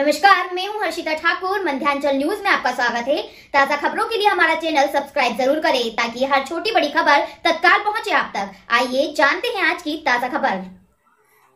नमस्कार, मैं हूँ हर्षिता ठाकुर, मध्यांचल न्यूज़ में आपका स्वागत है। ताज़ा खबरों के लिए हमारा चैनल सब्सक्राइब ज़रूर करें, ताकि हर छोटी बड़ी खबर तत्काल पहुँचे आप तक। आइए, जानते हैं आज की ताज़ा खबर।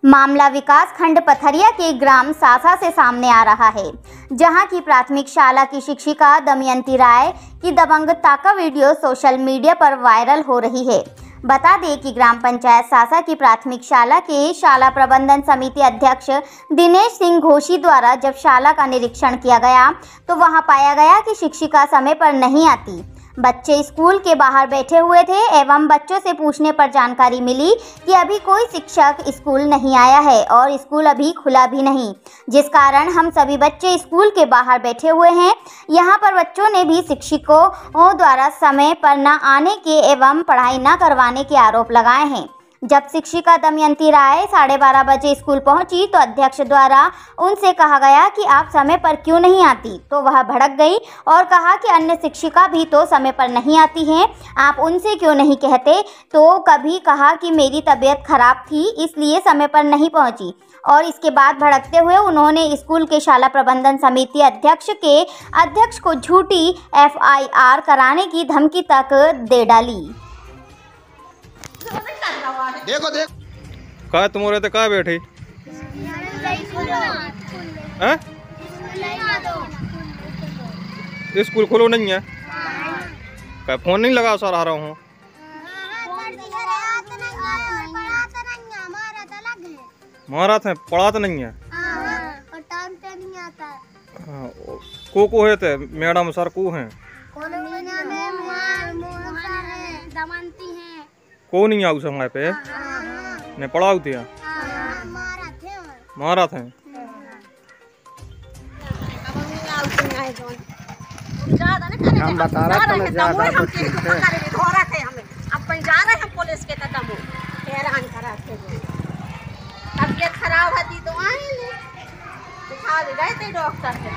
मामला विकास खंड पथरिया के ग्राम सासा से सामने आ रहा है, जहाँ की प्राथमिक शाला की शिक्षिका दमयंती राय की दबंगता का वीडियो सोशल मीडिया पर वायरल हो रही है। बता दें कि ग्राम पंचायत सासा की प्राथमिक शाला के शाला प्रबंधन समिति अध्यक्ष दिनेश सिंह घोषी द्वारा जब शाला का निरीक्षण किया गया तो वहाँ पाया गया कि शिक्षिका समय पर नहीं आती। बच्चे स्कूल के बाहर बैठे हुए थे एवं बच्चों से पूछने पर जानकारी मिली कि अभी कोई शिक्षक स्कूल नहीं आया है और स्कूल अभी खुला भी नहीं। जिस कारण हम सभी बच्चे स्कूल के बाहर बैठे हुए हैं। यहाँ पर बच्चों ने भी शिक्षकों द्वारा समय पर न आने के एवं पढ़ाई न करवाने के आरोप लगाए हैं। जब शिक्षिका दमयंती राय साढ़े बारह बजे स्कूल पहुँची तो अध्यक्ष द्वारा उनसे कहा गया कि आप समय पर क्यों नहीं आती? तो वह भड़क गई और कहा कि अन्य शिक्षिका भी तो समय पर नहीं आती हैं। आप उनसे क्यों नहीं कहते? तो कभी कहा कि मेरी तबीयत खराब थी, इसलिए समय पर नहीं पहुँची। और इसके बाद भड़कते हुए उन्होंने स्कूल के शाला प्रबंधन समिति अध्यक्ष के अध्यक्ष को झूठी एफआईआर कराने की धमकी तक दे डाली। देखो देख। का तुम रहे थे? कहाँ बैठे? स्कूल खोलो नहीं है? का फ़ोन नहीं लगा सर आ रहा हूँ। मारा थे पढ़ा तो नहीं है? हाँ, को को है थे मैडम सर को हैं? दमनती हैं। को नहीं आऊ समय पे। ने पढ़ाऊ थे मारा थे। मारा थे हम बता रहे थे ना ज़्यादा तो ठीक है। अपन जा रहे हैं पुलिस के कदम हैरान करा थे तबीयत खराब होती तो आएँगे। दिखा भी गए थे डॉक्टर के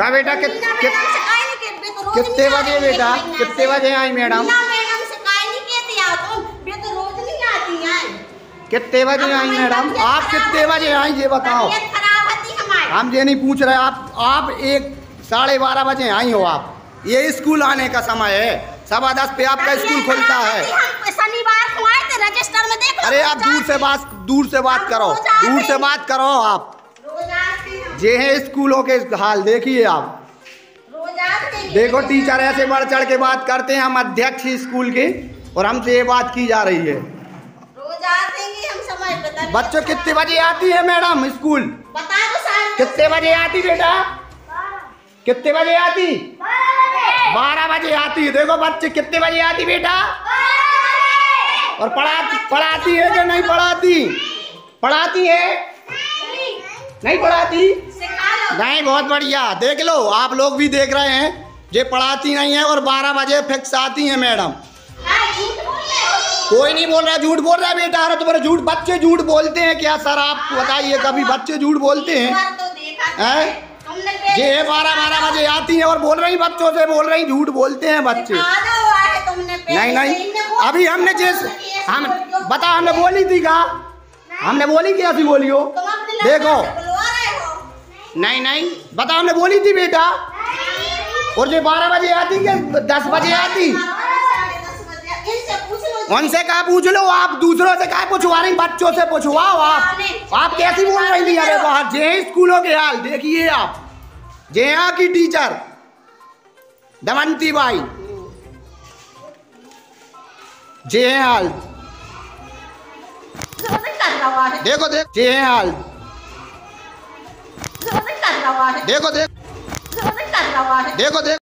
का बेटा कित, कित, कितने बजे बेटा? कितने बजे आई मैडम? तो रोज नहीं आती हैं। कितने बजे आई मैडम? आप कितने बजे आई ये बताओ। हम ये नहीं पूछ रहे आप आप एक साढ़े बारह बजे आई हो आप। ये स्कूल आने का समय है। सवा दस पे आपका स्कूल खुलता है। शनिवार को आए थे रजिस्टर में देख अरे आप दूर से बात दूर से बात करो। दूर से बात करो आप। हैं ये है स्कूलों के हाल देखिए आप। देखो टीचर ऐसे बढ़ चढ़ के बात करते हैं हम अध्यक्ष स्कूल के और हमसे ये बात की जा रही है। रोज आते हैं हम बच्चों कितने बजे आती है मैडम स्कूल? बता दो कितने बजे आती बेटा? कितने बजे आती? बारह बजे आती है। देखो बच्चे कितने बजे आती बेटा? और पढ़ाती पढ़ाती है कि नहीं पढ़ाती? पढ़ाती है? नहीं पढ़ाती? नहीं, बहुत बढ़िया। देख लो, आप लोग भी देख रहे हैं। ये पढ़ाती नहीं है और बारह बजे फिक्स आती हैं, मैडम। कोई नहीं बोल रहा, झूठ बोल रहा बेटा। अरे तुम्हारे झूठ, बच्चे झूठ बोलते हैं क्या, सर? आप बताइए, कभी बच्चे झूठ बोलते हैं? हैं? ये बारह बारह बजे आती हैं और बोल रही बच्चों से बोल रही झूठ बोलते हैं बच्चे। नहीं नहीं। अभी हमने जिस हम बता, हमने बोली थी कहा हमने बोली क्या ऐसी बोली तुम अपने देखो लड़का से बुलवा रहे हो नहीं नहीं बता हमने बोली थी बेटा। और ये बारह बजे आती कि दस बजे आती? उनसे कहा पूछ लो आप दूसरों से कहा पूछवा रही बच्चों से पूछवाओ आप। आप कैसी बोल रही थी अरे बाहर? जे स्कूलों के हाल देखिए आप। जे यहाँ की टीचर दमंती बाई। जे हाल। देखो देखो देख जे हाल। देखो देखो। देखो देखो देख।